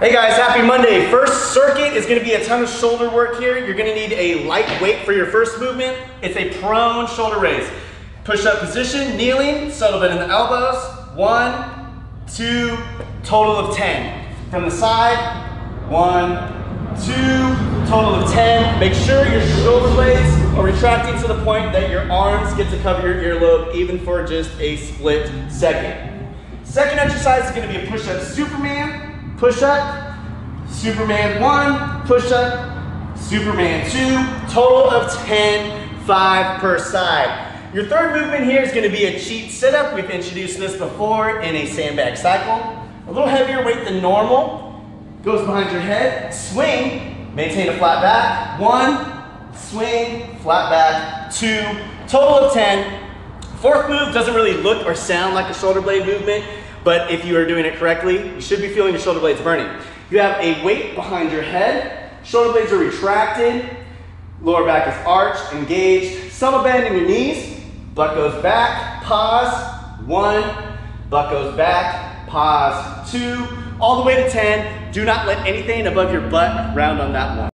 Hey guys, happy Monday. First circuit is gonna be a ton of shoulder work here. You're gonna need a light weight for your first movement. It's a prone shoulder raise. Push up position, kneeling, settle bend in the elbows. One, two, total of 10. From the side, one, two, total of 10. Make sure your shoulder blades are retracting to the point that your arms get to cover your earlobe even for just a split second. Second exercise is gonna be a push-up Superman, push-up, Superman one, push-up, Superman two, total of 10, five per side. Your third movement here is gonna be a cheat sit-up. We've introduced this before in a sandbag cycle. A little heavier weight than normal. Goes behind your head, swing, maintain a flat back. One, swing, flat back, two, total of 10. Fourth move doesn't really look or sound like a shoulder blade movement, but if you are doing it correctly, you should be feeling your shoulder blades burning. You have a weight behind your head, shoulder blades are retracted, lower back is arched, engaged, some bend in your knees, Butt goes back, pause, one, butt goes back, pause, two, all the way to 10. Do not let anything above your butt round on that one.